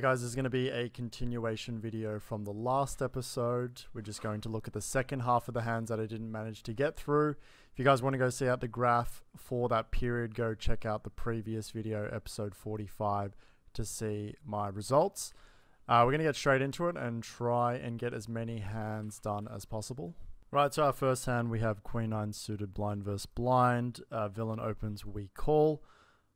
Hey guys, this is going to be a continuation video from the last episode. We're just going to look at the second half of the hands that I didn't manage to get through. If you guys want to go see out the graph for that period, go check out the previous video, episode 45, to see my results. Uh, we're going to get straight into it and try and get as many hands done as possible. Right, so our first hand we have Queen 9 suited blind versus blind. Uh, villain opens, we call.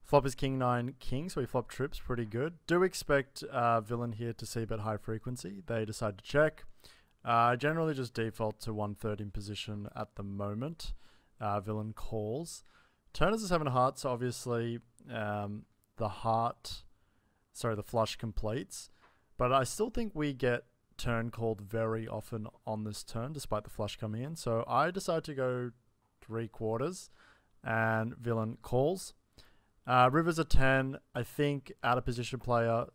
Flop is king nine king, so we flop trips pretty good. Do expect uh, villain here to C bet high frequency. They decide to check. Uh, generally just default to one third in position at the moment. Uh, villain calls. Turn is a seven of hearts, so obviously um, the heart, sorry, the flush completes. But I still think we get turn called very often on this turn, despite the flush coming in. So I decide to go three quarters, and villain calls. Uh, River's a 10. I think out of position player,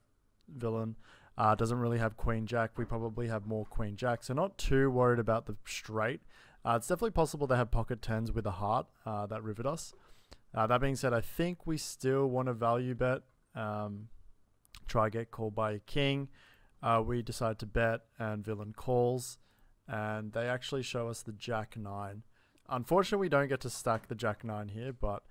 villain, uh, doesn't really have Queen Jack. We probably have more Queen Jack, so not too worried about the straight. Uh, it's definitely possible they have pocket 10s with a heart uh, that rivet us. Uh, that being said, I think we still want to value bet. Um, try get called by a king. Uh, we decide to bet, and villain calls, and they actually show us the Jack 9. Unfortunately, we don't get to stack the Jack 9 here, but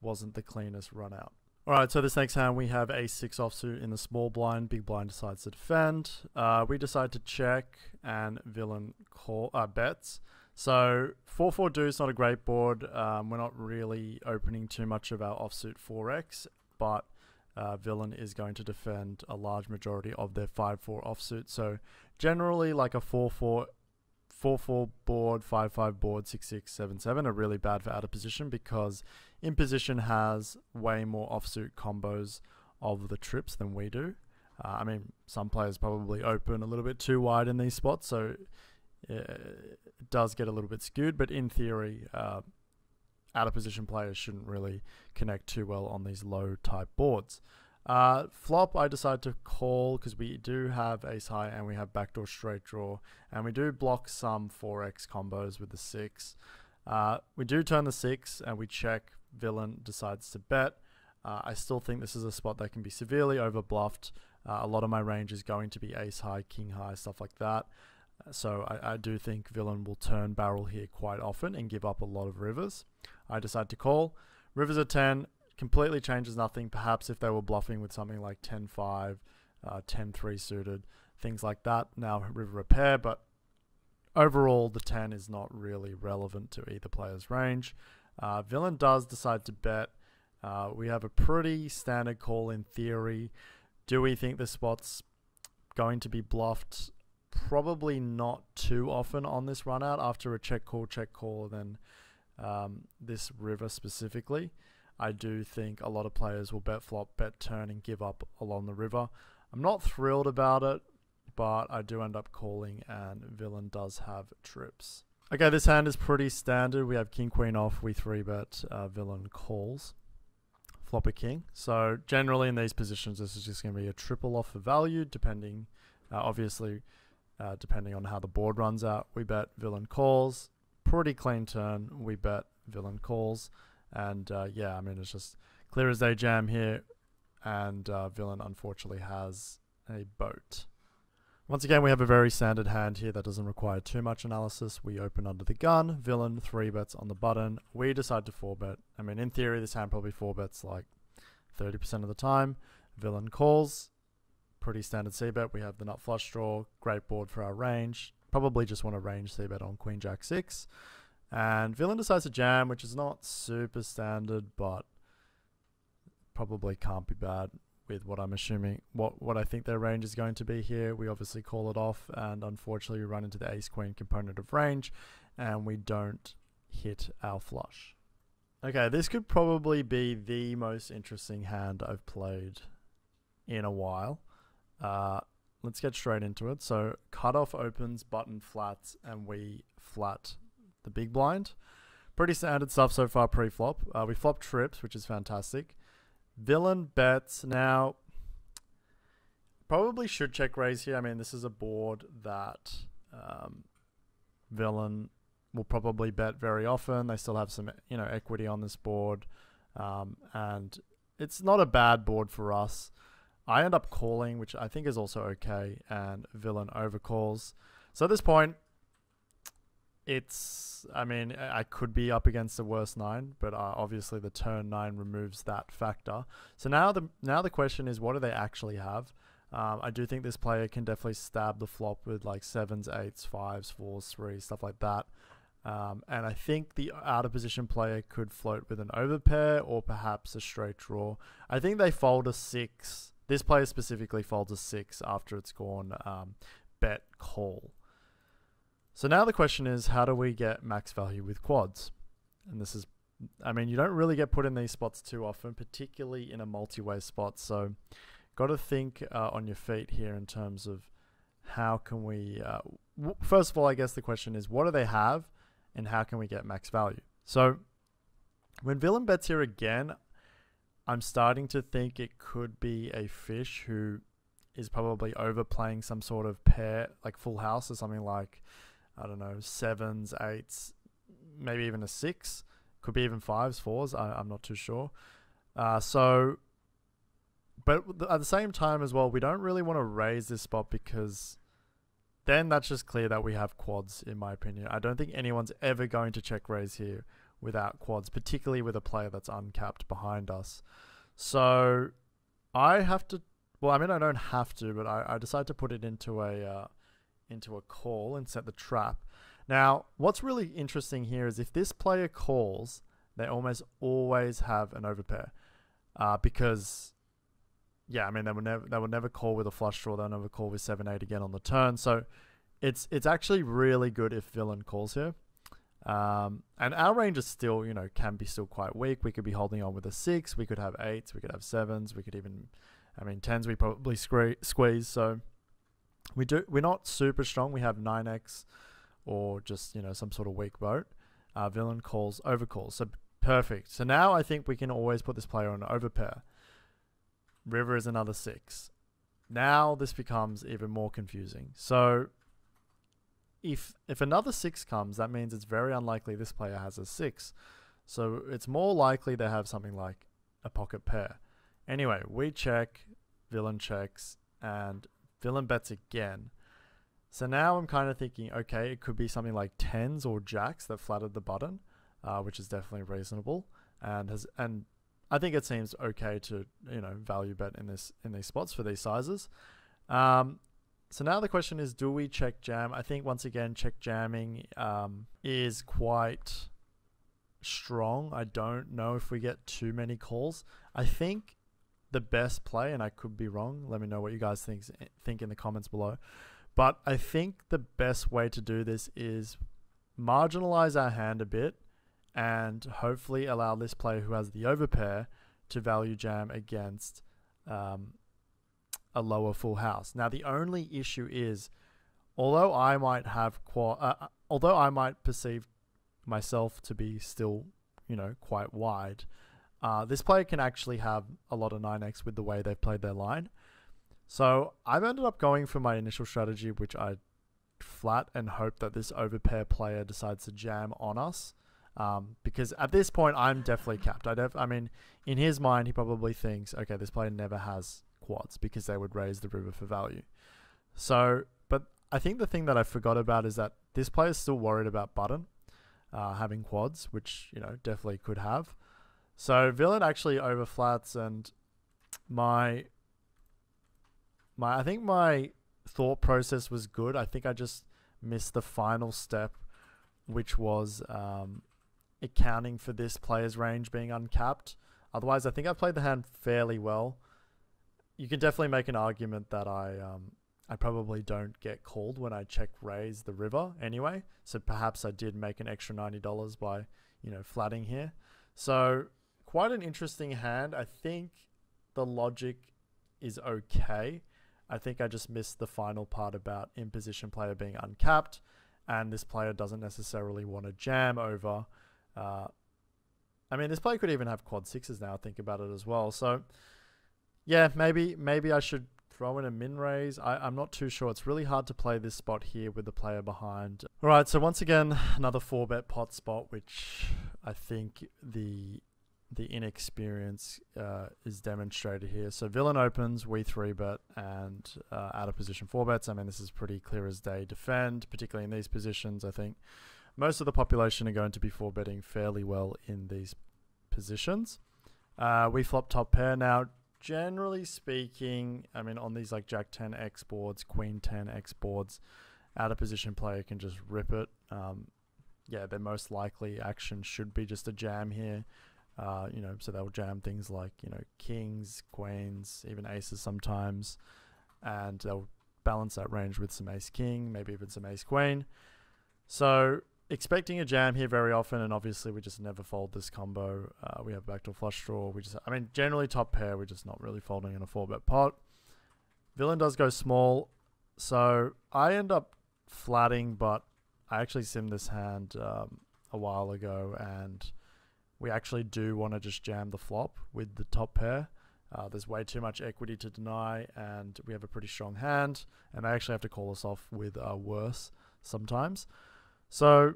wasn't the cleanest run out. Alright, so this next hand we have a 6 offsuit in the small blind. Big blind decides to defend. Uh, we decide to check and villain call uh, bets. So 4-4 deuce not a great board. Um, we're not really opening too much of our offsuit 4x, but uh, villain is going to defend a large majority of their 5-4 offsuit. So generally like a 4-4 4-4 board, 5-5 board, 6-6, 7-7 are really bad for out of position because in position has way more offsuit combos of the trips than we do. Uh, I mean, some players probably open a little bit too wide in these spots, so uh, it does get a little bit skewed. But in theory, uh, out of position players shouldn't really connect too well on these low type boards. Uh, flop, I decide to call because we do have ace high and we have backdoor straight draw, and we do block some 4x combos with the 6. Uh, we do turn the 6 and we check villain decides to bet. Uh, I still think this is a spot that can be severely overbluffed. Uh, a lot of my range is going to be ace high, king high, stuff like that. So I, I, do think villain will turn barrel here quite often and give up a lot of rivers. I decide to call. Rivers at 10 completely changes nothing. Perhaps if they were bluffing with something like 10-5, 10-3 uh, suited, things like that. Now river repair, but overall the 10 is not really relevant to either player's range. Uh, villain does decide to bet. Uh, we have a pretty standard call in theory. Do we think the spot's going to be bluffed? Probably not too often on this run out after a check call, check call, then um, this river specifically. I do think a lot of players will bet flop, bet turn, and give up along the river. I'm not thrilled about it, but I do end up calling, and villain does have trips. Okay, this hand is pretty standard. We have king, queen off. We three bet uh, villain calls. Flop a king. So generally in these positions, this is just going to be a triple off for value, depending, uh, obviously, uh, depending on how the board runs out. We bet villain calls. Pretty clean turn. We bet villain calls. And uh, yeah, I mean, it's just clear as day jam here. And uh, villain unfortunately has a boat. Once again, we have a very standard hand here that doesn't require too much analysis. We open under the gun, villain, three bets on the button. We decide to four bet. I mean, in theory, this hand probably four bets like 30% of the time. Villain calls, pretty standard C bet. We have the nut flush draw, great board for our range. Probably just want to range C bet on Queen Jack 6. And villain decides to jam, which is not super standard, but probably can't be bad with what I'm assuming, what, what I think their range is going to be here. We obviously call it off, and unfortunately, we run into the ace queen component of range, and we don't hit our flush. Okay, this could probably be the most interesting hand I've played in a while. Uh, let's get straight into it. So, cutoff opens, button flats, and we flat the big blind. Pretty standard stuff so far pre-flop. Uh, we flop trips, which is fantastic. Villain bets. Now, probably should check raise here. I mean, this is a board that um, Villain will probably bet very often. They still have some, you know, equity on this board. Um, and it's not a bad board for us. I end up calling, which I think is also okay, and villain overcalls. So at this point, it's I mean I could be up against the worst nine, but uh, obviously the turn nine removes that factor. So now the now the question is, what do they actually have? Um, I do think this player can definitely stab the flop with like sevens, eights, fives, fours, threes, stuff like that. Um, and I think the out of position player could float with an overpair or perhaps a straight draw. I think they fold a six. This player specifically folds a six after it's gone um, bet call. So now the question is, how do we get max value with quads? And this is, I mean, you don't really get put in these spots too often, particularly in a multi-way spot. So got to think uh, on your feet here in terms of how can we, uh, first of all, I guess the question is, what do they have and how can we get max value? So when villain bets here again, I'm starting to think it could be a fish who is probably overplaying some sort of pair, like full house or something like I don't know, sevens, eights, maybe even a six. Could be even fives, fours. I, am not too sure. Uh, so, but at the same time as well, we don't really want to raise this spot because then that's just clear that we have quads, in my opinion. I don't think anyone's ever going to check raise here without quads, particularly with a player that's uncapped behind us. So, I have to. Well, I mean, I don't have to, but I, I decided to put it into a. Uh, into a call and set the trap. Now, what's really interesting here is if this player calls, they almost always have an overpair, uh, because, yeah, I mean they will never they will never call with a flush draw. They'll never call with seven eight again on the turn. So, it's it's actually really good if villain calls here. Um, and our range is still, you know, can be still quite weak. We could be holding on with a six. We could have eights. We could have sevens. We could even, I mean, tens. We probably squeeze. So we do we're not super strong. We have 9x or just, you know, some sort of weak boat. Villain calls overcalls. So perfect. So now I think we can always put this player on an overpair. River is another 6. Now this becomes even more confusing. So if if another 6 comes, that means it's very unlikely this player has a 6. So it's more likely they have something like a pocket pair. Anyway, we check, villain checks, and Villain bets again. So now I'm kind of thinking, okay, it could be something like tens or jacks that flattered the button, uh, which is definitely reasonable, and has and I think it seems okay to you know value bet in this in these spots for these sizes. Um, so now the question is, do we check jam? I think once again, check jamming um, is quite strong. I don't know if we get too many calls. I think the best play, and I could be wrong. Let me know what you guys think think in the comments below. But I think the best way to do this is marginalize our hand a bit and hopefully allow this player who has the overpair to value jam against um, a lower full house. Now the only issue is, although I might have qual, uh, uh although I might perceive myself to be still, you know, quite wide, uh, this player can actually have a lot of 9x with the way they've played their line. So I've ended up going for my initial strategy, which I flat and hope that this overpair player decides to jam on us. Um, because at this point, I'm definitely capped. I, def- I mean, in his mind, he probably thinks, okay, this player never has quads because they would raise the river for value. So, but I think the thing that I forgot about is that this player is still worried about button uh, having quads, which, you know, definitely could have. So villain actually overflats, and my my I think my thought process was good. I think I just missed the final step, which was um, accounting for this player's range being uncapped. Otherwise, I think I played the hand fairly well. You can definitely make an argument that I um, I probably don't get called when I check raise the river anyway. So perhaps I did make an extra ninety dollars by you know flatting here. So quite an interesting hand. I think the logic is okay. I think I just missed the final part about in position player being uncapped, and this player doesn't necessarily want to jam over. Uh, I mean, this player could even have quad sixes now. Think about it as well. So, yeah, maybe maybe I should throw in a min raise. I, I'm not too sure. It's really hard to play this spot here with the player behind. All right, so once again, another four bet pot spot, which I think the the inexperience uh, is demonstrated here. So villain opens, we three bet, and uh, out of position four bets. I mean, this is pretty clear as day. Defend, particularly in these positions. I think most of the population are going to be four betting fairly well in these positions. Uh, we flop top pair now. Generally speaking, I mean, on these like Jack 10 X boards, Queen 10 X boards, out of position player can just rip it. Um, yeah, their most likely action should be just a jam here. Uh, you know, so they'll jam things like you know kings, queens, even aces sometimes, and they'll balance that range with some ace king, maybe even some ace queen. So expecting a jam here very often, and obviously we just never fold this combo. Uh, we have a backdoor flush draw. We just, I mean, generally top pair, we're just not really folding in a four bet pot. Villain does go small, so I end up flatting, but I actually simmed this hand um, a while ago, and we actually do want to just jam the flop with the top pair. Uh, there's way too much equity to deny, and we have a pretty strong hand, and they actually have to call us off with uh, worse sometimes. So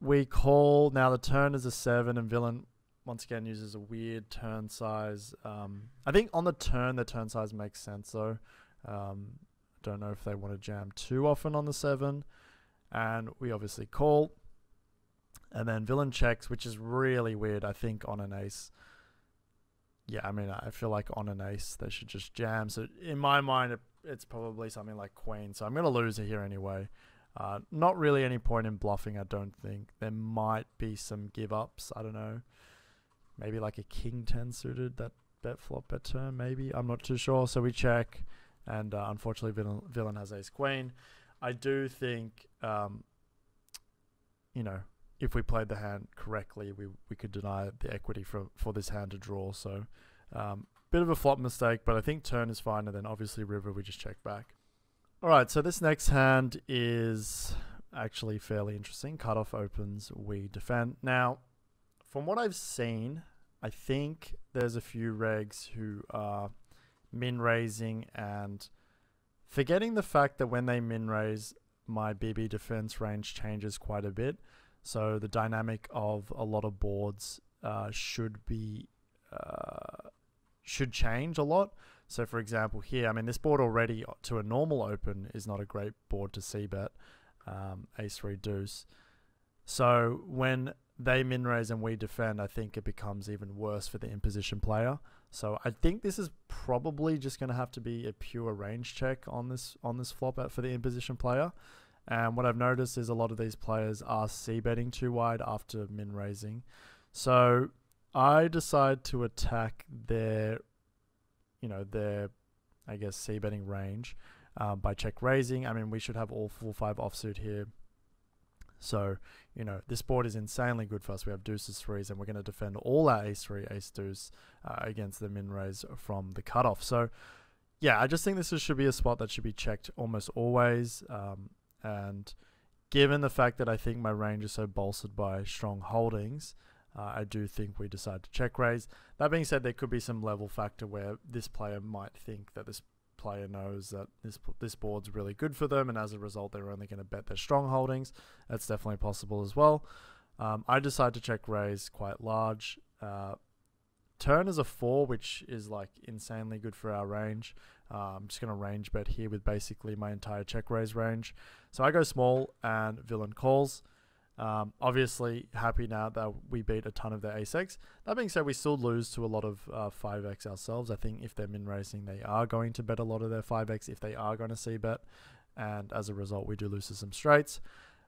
we call now the turn is a seven, and villain once again uses a weird turn size. Um, I think on the turn the turn size makes sense though. Um, don't know if they want to jam too often on the seven, and we obviously call. And then villain checks, which is really weird. I think on an ace. Yeah, I mean, I feel like on an ace they should just jam. So in my mind, it, it's probably something like queen. So I'm gonna lose it here anyway. Uh, not really any point in bluffing, I don't think. There might be some give ups. I don't know. Maybe like a king 10 suited that bet flop bet turn, maybe. I'm not too sure. So we check, and uh, unfortunately, villain, villain has ace queen. I do think, um, you know, if we played the hand correctly, we, we could deny the equity for, for this hand to draw. So, um, bit of a flop mistake, but I think turn is fine, and then obviously river, we just check back. All right, so this next hand is actually fairly interesting. Cutoff opens, we defend. Now, from what I've seen, I think there's a few regs who are min raising and forgetting the fact that when they min raise, my BB defense range changes quite a bit. So the dynamic of a lot of boards uh, should be uh, should change a lot. So for example here, I mean this board already to a normal open is not a great board to C bet, um, ace-3 deuce. So when they min raise and we defend, I think it becomes even worse for the in position player. So I think this is probably just going to have to be a pure range check on this on this flop for the in position player. And what I've noticed is a lot of these players are c betting too wide after min raising. So I decide to attack their you know, their, I guess, C betting range um, by check raising. I mean, we should have all full five offsuit here. So, you know, this board is insanely good for us. We have deuces, threes, and we're going to defend all our ace three, ace deuce uh, against the min raise from the cutoff. So, yeah, I just think this should be a spot that should be checked almost always. Um, and given the fact that I think my range is so bolstered by strong holdings, uh, I do think we decide to check raise. That being said, there could be some level factor where this player might think that this player knows that this this board's really good for them, and as a result, they're only going to bet their strong holdings. That's definitely possible as well. Um, I decide to check raise quite large. Uh, turn is a four, which is like insanely good for our range. Uh, I'm just going to range bet here with basically my entire check raise range. So I go small and villain calls. Um, obviously, happy now that we beat a ton of their ace X. That being said, we still lose to a lot of uh, 5x ourselves. I think if they're min raising, they are going to bet a lot of their 5x if they are going to C bet. And as a result, we do lose to some straights.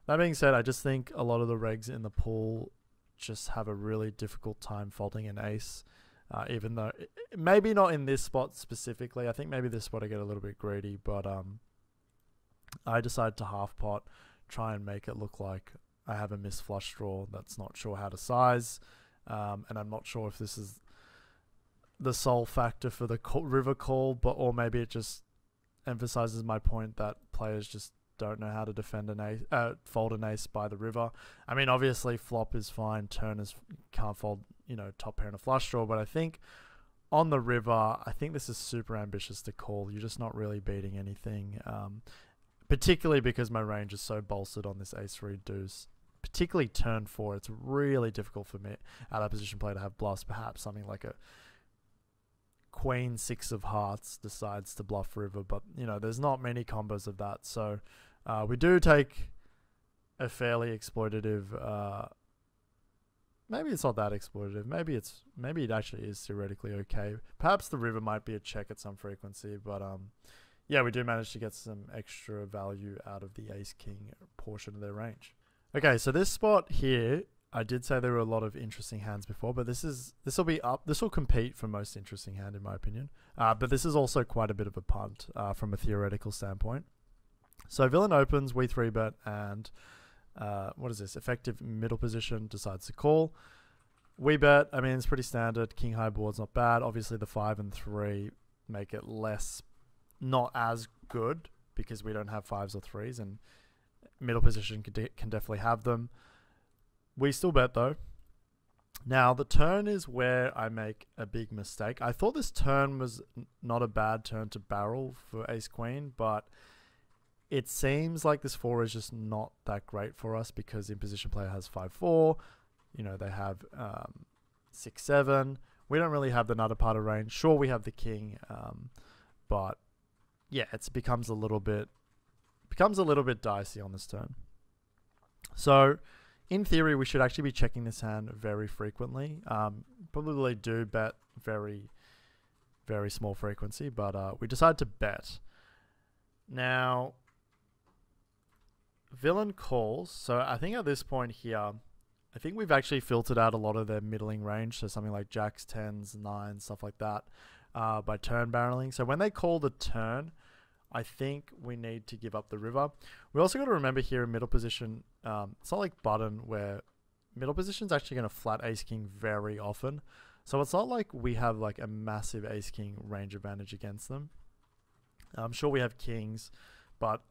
That being said, I just think a lot of the regs in the pool just have a really difficult time folding an ace. Uh, even though maybe not in this spot specifically, I think maybe this spot I get a little bit greedy, but um, I decided to half pot, try and make it look like I have a missed flush draw that's not sure how to size, um, and I'm not sure if this is the sole factor for the river call, but or maybe it just emphasizes my point that players just don't know how to defend an ace, uh, fold an ace by the river. I mean, obviously flop is fine, turn is can't fold, you know, top pair and a flush draw, but I think on the river, I think this is super ambitious to call. You're just not really beating anything, um, particularly because my range is so bolstered on this ace three deuce particularly turn four. It's really difficult for me out of position play to have bluffs. Perhaps something like a Queen Six of Hearts decides to bluff River, but you know there's not many combos of that. So uh, we do take a fairly exploitative. Uh, maybe it's not that exploitative. Maybe it's maybe it actually is theoretically okay. Perhaps the river might be a check at some frequency, but um, yeah, we do manage to get some extra value out of the ace king portion of their range. Okay, so this spot here, I did say there were a lot of interesting hands before, but this is this will be up. This will compete for most interesting hand in my opinion. Uh, but this is also quite a bit of a punt uh, from a theoretical standpoint. So villain opens, we three bet, and uh, what is this? Effective middle position decides to call. We bet. I mean, it's pretty standard. King high board's not bad. Obviously, the five and three make it less, not as good because we don't have fives or threes, and middle position can, de- can definitely have them. We still bet though. Now the turn is where I make a big mistake. I thought this turn was not a bad turn to barrel for Ace Queen, but it seems like this four is just not that great for us because in position player has five four. You know they have um, six seven. We don't really have the nutter part of range. Sure, we have the king, um, but yeah, it becomes a little bit becomes a little bit dicey on this turn. So, in theory, we should actually be checking this hand very frequently. Um, probably do bet very, very small frequency, but uh, we decide to bet. Now, villain calls. So I think at this point here, I think we've actually filtered out a lot of their middling range. So something like jacks, tens, nines, stuff like that, uh, by turn barreling. So when they call the turn, I think we need to give up the river. We also got to remember here in middle position, um, it's not like button where middle position is actually going to flat ace king very often. So it's not like we have like a massive ace king range advantage against them. I'm sure we have kings, but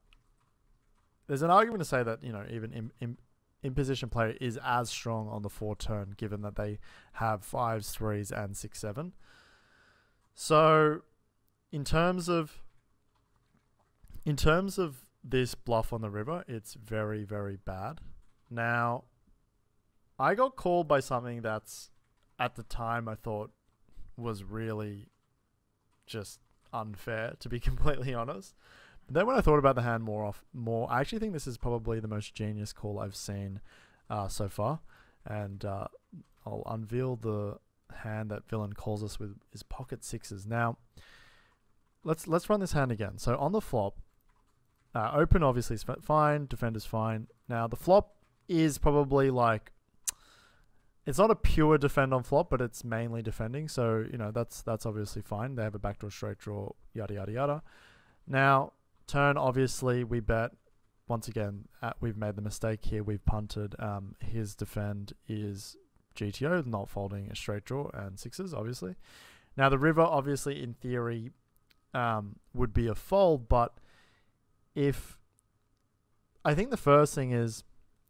there's an argument to say that you know even in, in, in position player is as strong on the four turn, given that they have fives, threes, and six, seven. So, in terms of in terms of this bluff on the river, it's very, very bad. Now, I got called by something that's at the time I thought was really just unfair, to be completely honest. Then when I thought about the hand more off more, I actually think this is probably the most genius call I've seen uh, so far. And uh, I'll unveil the hand that villain calls us with is pocket sixes. Now, let's let's run this hand again. So on the flop, uh, open obviously is fine. Defender's fine. Now the flop is probably like it's not a pure defend on flop, but it's mainly defending. So you know that's that's obviously fine. They have a backdoor straight draw, yada yada yada. Now turn obviously we bet. Once again, uh, we've made the mistake here. We've punted. Um, his defend is GTO, not folding a straight draw and sixes, obviously. Now the river, obviously, in theory, um, would be a fold, but if I think the first thing is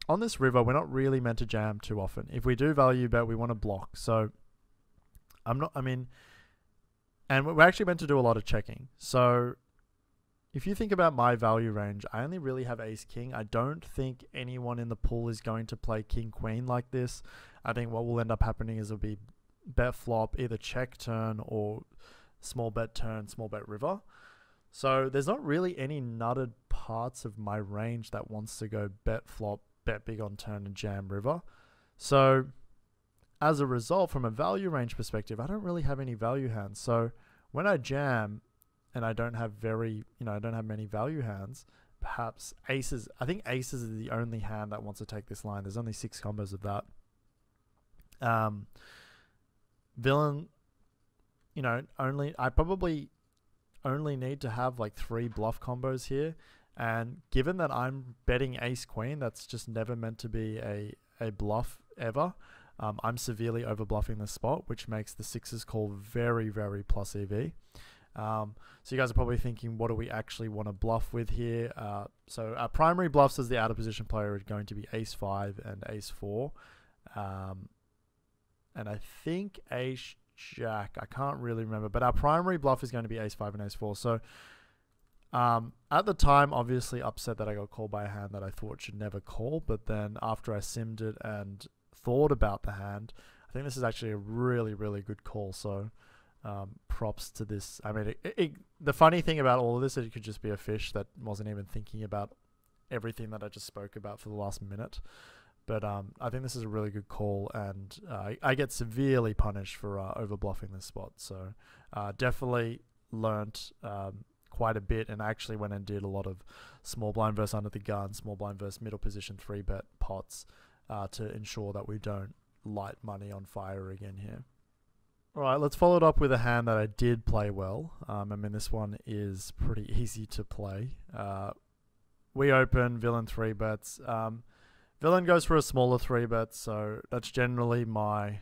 on this river, we're not really meant to jam too often. If we do value bet, we want to block. So I'm not, I mean, and we're actually meant to do a lot of checking. So if you think about my value range, I only really have ace king. I don't think anyone in the pool is going to play king queen like this. I think what will end up happening is it'll be bet flop, either check turn or small bet turn, small bet river. So there's not really any nutted parts of my range that wants to go bet flop, bet big on turn, and jam river. So as a result, from a value range perspective, I don't really have any value hands. So when I jam and I don't have very, you know, I don't have many value hands, perhaps aces, I think aces is the only hand that wants to take this line. There's only six combos of that. Um, villain, you know, only, I probably only need to have like three bluff combos here. And given that I'm betting ace queen, that's just never meant to be a, a bluff ever. Um, I'm severely over bluffing this spot, which makes the sixes call very, very plus EV. Um, so you guys are probably thinking, what do we actually want to bluff with here? Uh, so our primary bluffs as the out of position player are going to be ace five and ace four. Um, and I think ace jack. I can't really remember, but our primary bluff is going to be ace five and ace four. So Um, at the time, obviously upset that I got called by a hand that I thought should never call, but then after I simmed it and thought about the hand, I think this is actually a really, really good call. So um, props to this. I mean, it, it, the funny thing about all of this is it could just be a fish that wasn't even thinking about everything that I just spoke about for the last minute. But um, I think this is a really good call, and uh, I, get severely punished for uh, over bluffing this spot. So uh, definitely learnt um, quite a bit, and actually went and did a lot of small blind versus under the gun, small blind versus middle position three bet pots uh, to ensure that we don't light money on fire again here. All right, let's follow it up with a hand that I did play well. Um, I mean, this one is pretty easy to play. Uh, we open villain three bets. Um, villain goes for a smaller three bet, so that's generally my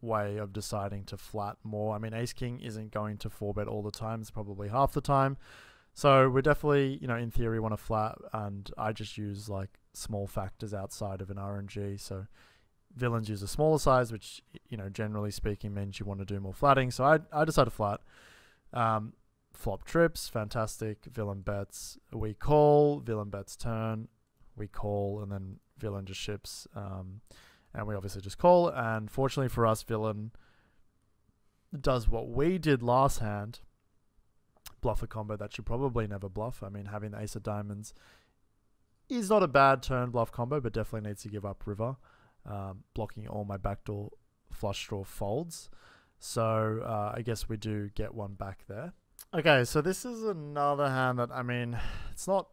way of deciding to flat more. I mean, ace king isn't going to four bet all the time; it's probably half the time. So we're definitely, you know, in theory, want to flat, and I just use like small factors outside of an RNG. So villains use a smaller size, which you know, generally speaking, means you want to do more flatting. So I I decided to flat. Um, flop trips, fantastic. Villain bets, we call. Villain bets turn, we call, and then villain just ships. Um, and we obviously just call. And fortunately for us, villain does what we did last hand. Bluff a combo that should probably never bluff. I mean, having the ace of diamonds is not a bad turn bluff combo, but definitely needs to give up river, um, blocking all my backdoor flush draw folds. So uh, I guess we do get one back there. Okay, so this is another hand that I mean, it's not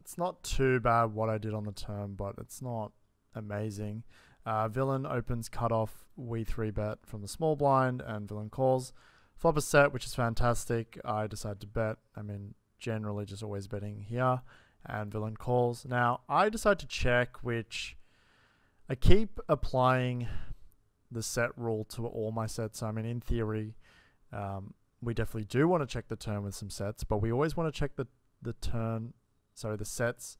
it's not too bad what I did on the turn, but it's not amazing. Uh, villain opens cutoff, we three bet from the small blind, and villain calls. Flop a set, which is fantastic. I decide to bet. I mean, generally just always betting here, and villain calls. Now I decide to check, which I keep applying the set rule to all my sets. I mean, in theory, um, we definitely do want to check the turn with some sets, but we always want to check the, the turn, sorry, the sets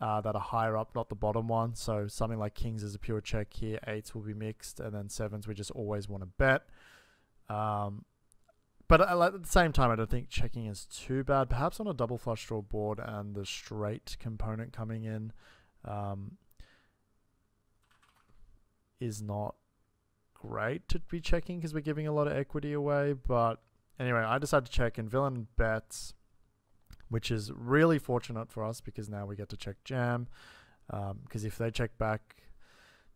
uh, that are higher up, not the bottom one. So something like kings is a pure check here, eights will be mixed, and then sevens we just always want to bet. Um, but at the same time, I don't think checking is too bad. Perhaps on a double flush draw board and the straight component coming in um, is not great to be checking because we're giving a lot of equity away. But anyway, I decided to check and villain bets, which is really fortunate for us because now we get to check jam. Because um, if they check back,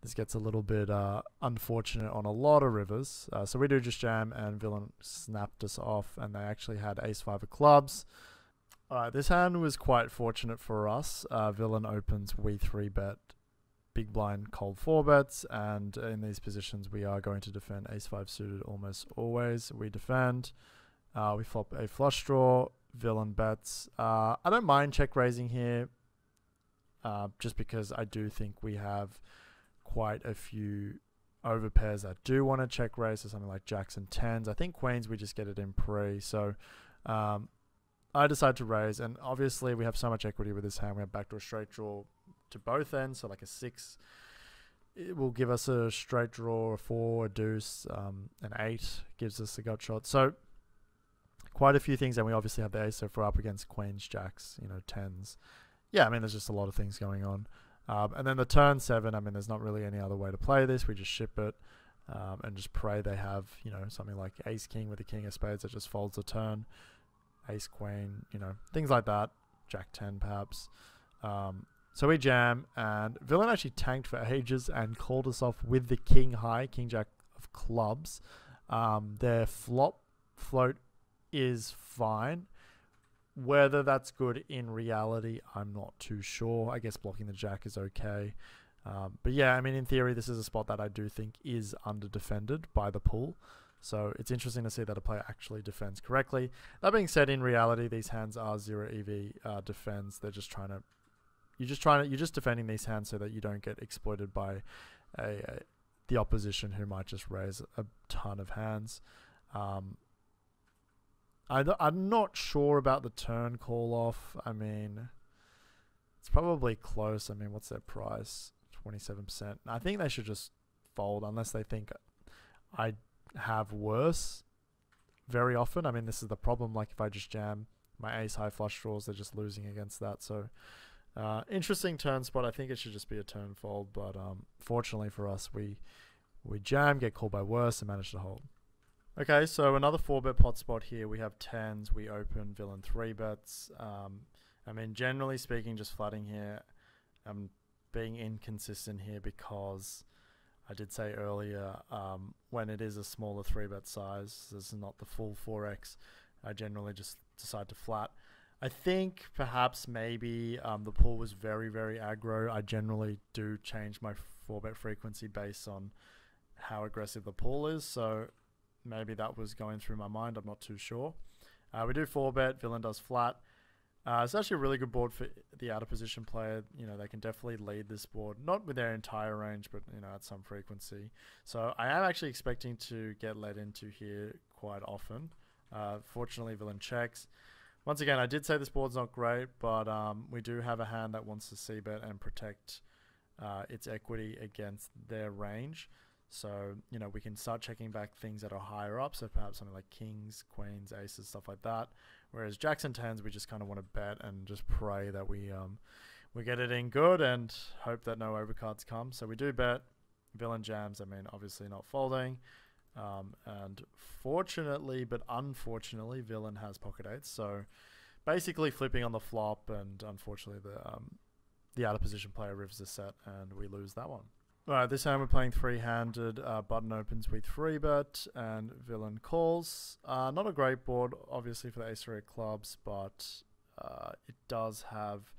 this gets a little bit uh, unfortunate on a lot of rivers. Uh, so we do just jam and villain snapped us off and they actually had ace five of clubs. Alright, this hand was quite fortunate for us. Uh, villain opens we three bet big blind cold four bets, and in these positions we are going to defend ace five suited almost always. We defend, uh, we flop a flush draw, villain bets. Uh, I don't mind check raising here, uh, just because I do think we have quite a few over pairs that do want to check raise, so something like jacks and tens. I think queens we just get it in pre, so. Um, I decide to raise, and obviously we have so much equity with this hand. We have backdoor straight draw, to both ends, so like a six. It will give us a straight draw, a four, a deuce, um, an eight gives us a gut shot. So quite a few things, and we obviously have the ace. So if we're up against queens, jacks, you know, tens, yeah, I mean, there's just a lot of things going on. Um, and then the turn seven, I mean, there's not really any other way to play this. We just ship it um, and just pray they have, you know, something like ace king with the king of spades that just folds the turn, ace queen, you know, things like that. Jack ten perhaps. Um, so we jam, and villain actually tanked for ages and called us off with the king high, king jack of clubs. Um, their flop float is fine. Whether that's good in reality, I'm not too sure. I guess blocking the jack is okay. Um, but yeah, I mean, in theory, this is a spot that I do think is under defended by the pool. So it's interesting to see that a player actually defends correctly. That being said, in reality, these hands are zero EV uh, defends. They're just trying to you're just trying to you're just defending these hands so that you don't get exploited by a, a the opposition who might just raise a ton of hands. Um, I, I'm not sure about the turn call off. I mean, it's probably close. I mean, what's their price? 27%. I think they should just fold unless they think I have worse very often. I mean, this is the problem. Like, if I just jam my ace high flush draws, they're just losing against that. So uh, interesting turn spot. I think it should just be a turn fold, but um, fortunately for us, we we jam, get called by worse, and manage to hold. Okay, so another four bet pot spot here. We have tens. We open villain three bets. Um, I mean, generally speaking, just flooding here. I'm being inconsistent here because I did say earlier um, when it is a smaller three bet size, this is not the full 4x. I generally just decide to flat. I think perhaps maybe um, the pool was very, very aggro. I generally do change my four bet frequency based on how aggressive the pool is. So maybe that was going through my mind. I'm not too sure. Uh, we do four bet. Villain does flat. Uh, it's actually a really good board for the out of position player. You know, they can definitely lead this board, not with their entire range, but you know, at some frequency. So I am actually expecting to get led into here quite often. Uh, fortunately, villain checks. Once again, I did say this board's not great, but um, we do have a hand that wants to C bet and protect uh, its equity against their range. So, you know, we can start checking back things that are higher up. So perhaps something like kings, queens, aces, stuff like that. Whereas jacks and tens, we just kind of want to bet and just pray that we um, we get it in good and hope that no overcards come. So we do bet. Villain jams, I mean, obviously not folding. Um, and fortunately, but unfortunately, villain has pocket eights. So basically flipping on the flop, and unfortunately, the um, the out of position player rivers a set, and we lose that one. Alright, this hand we're playing three-handed. Uh, button opens with three bet and villain calls. Uh, not a great board, obviously for the ace three clubs, but uh, it does have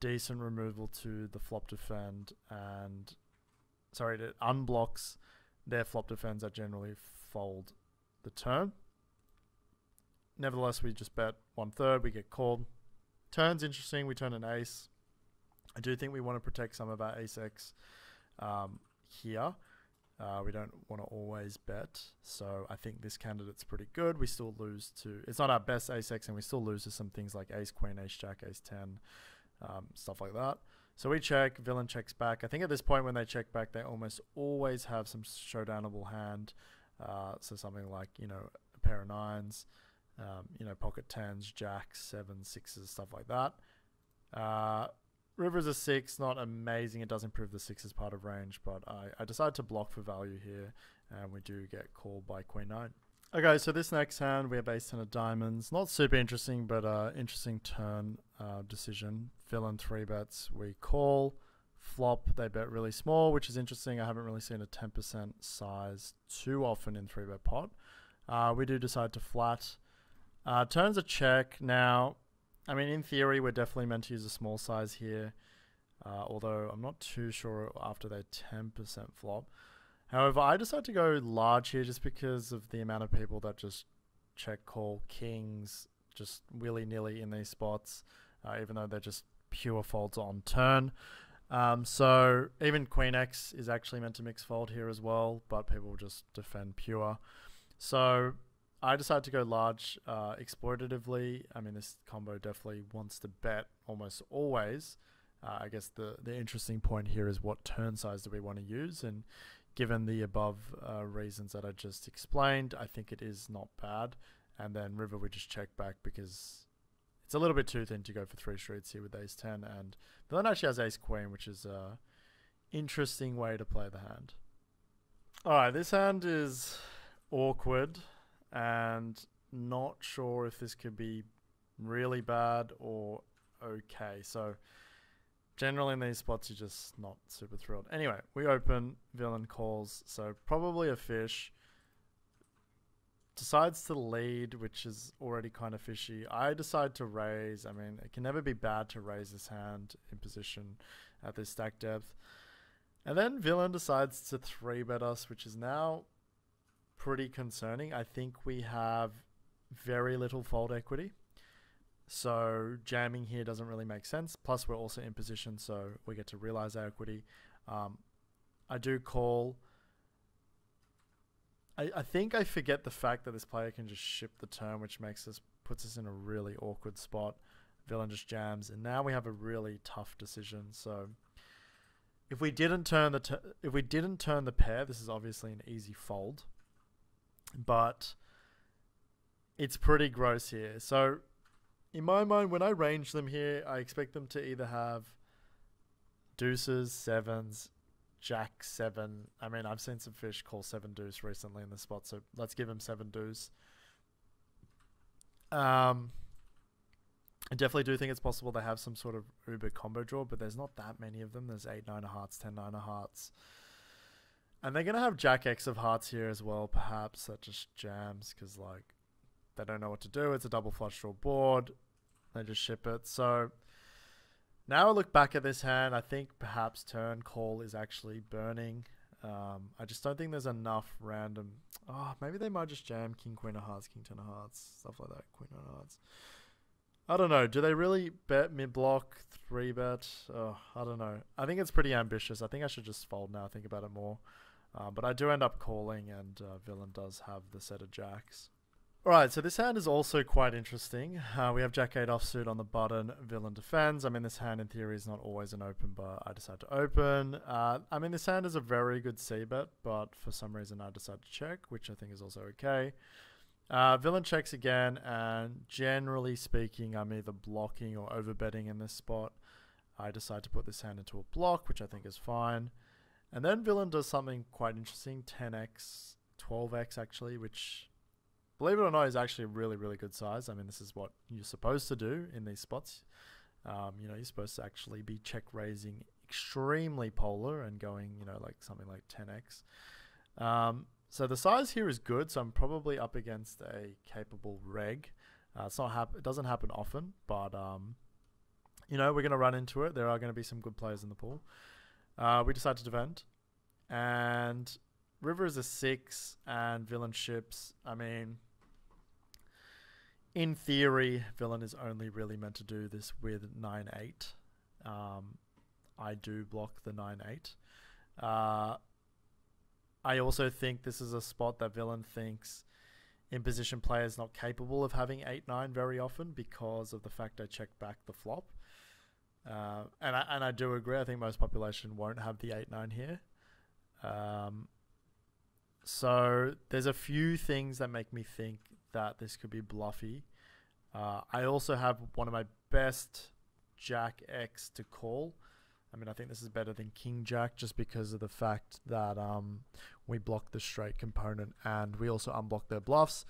decent removal to the flop defend and sorry, it unblocks their flop defends that generally fold the turn. Nevertheless, we just bet one third. We get called. Turn's interesting. We turn an ace. I do think we want to protect some of our ace x um, here. Uh, we don't want to always bet, so I think this candidate's pretty good. We still lose to, it's not our best ace x, and we still lose to some things like ace queen, ace jack, ace 10, um, stuff like that. So we check, villain checks back. I think at this point when they check back, they almost always have some showdownable hand. Uh, so something like, you know, a pair of nines, um, you know, pocket tens, jacks, sevens, sixes, stuff like that. Uh, River's a six, not amazing. It does improve the six as part of range, but I, I decided to block for value here, and we do get called by queen nine. Okay, so this next hand we're based ten a diamonds. Not super interesting, but uh, interesting turn uh, decision. Villain three bets. We call. Flop, they bet really small, which is interesting. I haven't really seen a 10% size too often in three bet pot. Uh, we do decide to flat. Uh, turns a check. Now, I mean, in theory, we're definitely meant to use a small size here, uh, although I'm not too sure after their 10% flop. However, I decided to go large here just because of the amount of people that just check call kings just willy nilly in these spots, uh, even though they're just pure folds on turn. Um, so even Queen X is actually meant to mix fold here as well, but people just defend pure. So I decided to go large uh, exploitatively. I mean, this combo definitely wants to bet almost always. Uh, I guess the, the interesting point here is what turn size do we want to use? And given the above uh, reasons that I just explained, I think it is not bad. And then river we just check back because it's a little bit too thin to go for three streets here with ace 10. And villain actually has ace queen, which is a interesting way to play the hand. Alright, this hand is awkward and not sure if this could be really bad or okay. So generally in these spots you're just not super thrilled. Anyway, we open, villain calls, so probably a fish. Decides to lead, which is already kind of fishy. I decide to raise. I mean, it can never be bad to raise this hand in position at this stack depth. And then villain decides to 3-bet us, which is now pretty concerning. I think we have very little fold equity. So jamming here doesn't really make sense. Plus we're also in position, so we get to realize our equity. Um, I do call. I, I think I forget the fact that this player can just ship the turn, which makes us puts us in a really awkward spot. Villain just jams, and now we have a really tough decision. So if we didn't turn the if we didn't turn the pair, this is obviously an easy fold but it's pretty gross here. So in my mind, when I range them here, I expect them to either have deuces, sevens, jack, seven. I mean, I've seen some fish call seven deuce recently in the spot, so let's give him seven deuce. Um, I definitely do think it's possible they have some sort of uber combo draw, but there's not that many of them. There's eight nine of hearts, ten nine of hearts. And they're going to have Jack X of hearts here as well, perhaps. That just jams because, like, they don't know what to do. It's a double flush draw board. They just ship it. So now I look back at this hand. I think perhaps turn call is actually burning. Um, I just don't think there's enough random. Oh, maybe they might just jam King Queen of Hearts, King Ten of Hearts, stuff like that. Queen of Hearts. I don't know. Do they really bet mid block three bet? Oh, I don't know. I think it's pretty ambitious. I think I should just fold now. Think about it more. Uh, but I do end up calling, and uh, villain does have the set of jacks. Alright, so this hand is also quite interesting. Uh, we have Jack 8 offsuit on the button, villain defends. I mean, this hand in theory is not always an open, but I decide to open. Uh, I mean, this hand is a very good c-bet, but for some reason I decide to check, which I think is also okay. Uh, villain checks again, and generally speaking, I'm either blocking or overbetting in this spot. I decide to put this hand into a block, which I think is fine. And then villain does something quite interesting, 10x, 12x actually, which, believe it or not, is actually a really, really good size. I mean, this is what you're supposed to do in these spots. Um, you know, you're supposed to actually be check raising extremely polar and going, you know, like something like 10x. Um, so the size here is good, so I'm probably up against a capable reg. Uh, it's not hap- it doesn't happen often, but um, you know, we're going to run into it. There are going to be some good players in the pool. Uh, we decide to defend. And River is a six, and villain ships. I mean, in theory, villain is only really meant to do this with 9 8. Um, I do block the 9 8. Uh, I also think this is a spot that villain thinks in position players not capable of having 8 9 very often because of the fact I check back the flop. Uh, and I and I do agree. I think most population won't have the eight nine here. Um, so there's a few things that make me think that this could be bluffy. Uh, I also have one of my best Jack X to call. I mean, I think this is better than King Jack just because of the fact that um, we block the straight component and we also unblock their bluffs.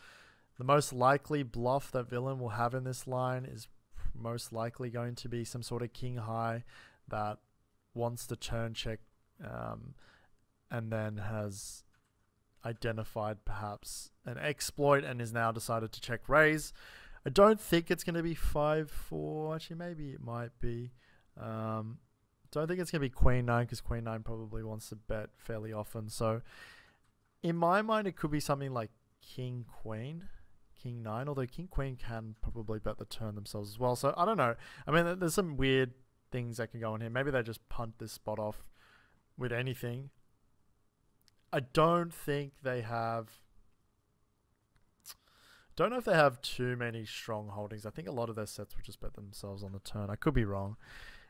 The most likely bluff that villain will have in this line is most likely going to be some sort of king high that wants to turn check um, and then has identified perhaps an exploit and is now decided to check raise. I don't think it's going to be 5 4. Actually, maybe it might be. Um, don't think it's going to be Queen 9 because Queen 9 probably wants to bet fairly often. So, in my mind, it could be something like King Queen. King 9, although King Queen can probably bet the turn themselves as well. So I don't know. I mean, there's some weird things that can go on here. Maybe they just punt this spot off with anything. I don't think they have. Don't know if they have too many strong holdings. I think a lot of their sets will just bet themselves on the turn. I could be wrong.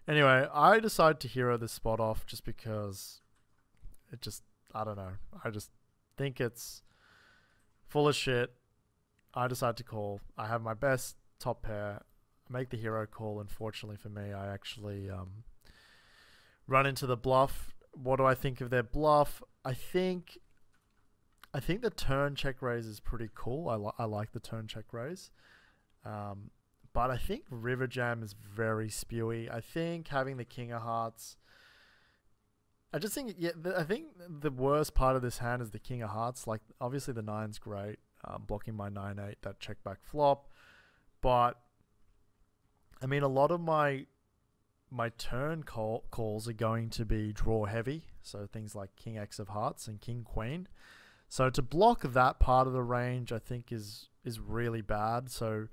Anyway, I decided to hero this spot off just because it just I don't know. I just think it's full of shit. I decide to call. I have my best top pair. I make the hero call. Unfortunately for me, I actually um, run into the bluff. What do I think of their bluff? I think, I think the turn check raise is pretty cool. I, li- I like the turn check raise. Um, but I think River Jam is very spewy. I think having the King of Hearts. I just think, yeah, the, I think the worst part of this hand is the King of Hearts. Like, obviously, the nine's great um, blocking my 9-8, that check back flop. But, I mean, a lot of my my turn call, calls are going to be draw heavy. So things like King X of Hearts and King Queen. So to block that part of the range, I think is is really bad. So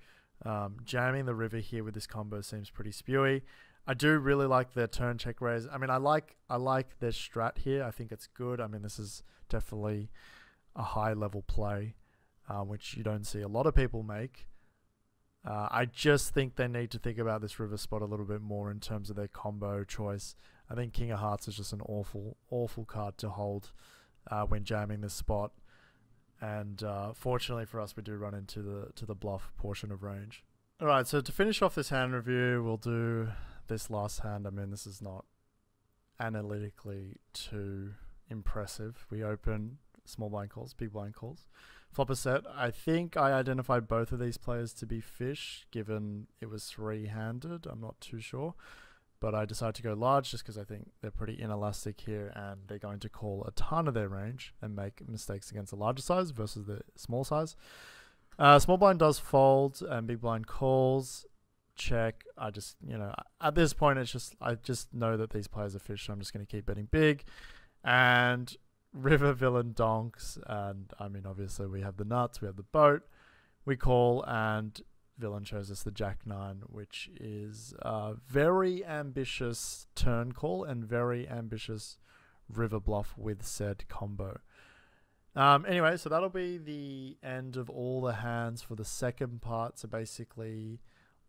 um, jamming the river here with this combo seems pretty spewy. I do really like their turn check raise. I mean, I like I like their strat here. I think it's good. I mean, this is definitely a high level play uh, which you don't see a lot of people make. Uh, I just think they need to think about this river spot a little bit more in terms of their combo choice. I think King of Hearts is just an awful, awful card to hold uh, when jamming this spot. And uh, fortunately for us, we do run into the to the bluff portion of range. All right, so to finish off this hand review, we'll do this last hand. I mean, this is not analytically too impressive. We open small blind calls, big blind calls. Flop a set. I think I identified both of these players to be fish, given it was three-handed. I'm not too sure. But I decided to go large just because I think they're pretty inelastic here and they're going to call a ton of their range and make mistakes against the larger size versus the small size. Uh, small blind does fold and big blind calls. Check. I just, you know, at this point, it's just, I just know that these players are fish, so I'm just going to keep betting big. And river villain donks. And I mean, obviously, we have the nuts, we have the boat. We call, and villain shows us the jack nine, which is a very ambitious turn call and very ambitious river bluff with said combo. Um, anyway, so that'll be the end of all the hands for the second part. So basically,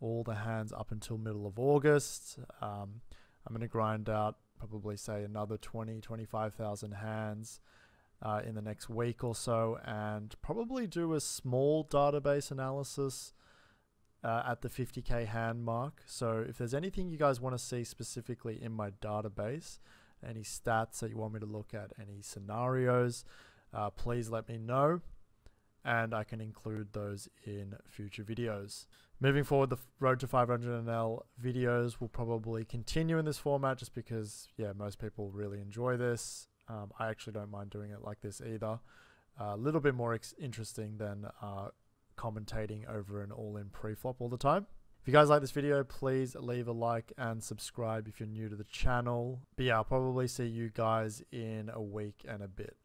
all the hands up until middle of August. Um, I'm going to grind out probably say another 20, 25,000 hands uh, in the next week or so and probably do a small database analysis uh, at the 50k hand mark. So if there's anything you guys want to see specifically in my database, any stats that you want me to look at, any scenarios, uh, please let me know and I can include those in future videos. Moving forward, the Road to 500NL videos will probably continue in this format just because, yeah, most people really enjoy this. Um, I actually don't mind doing it like this either. A uh, little bit more interesting than uh, commentating over an all-in pre-flop all the time. If you guys like this video, please leave a like and subscribe if you're new to the channel. But yeah, I'll probably see you guys in a week and a bit.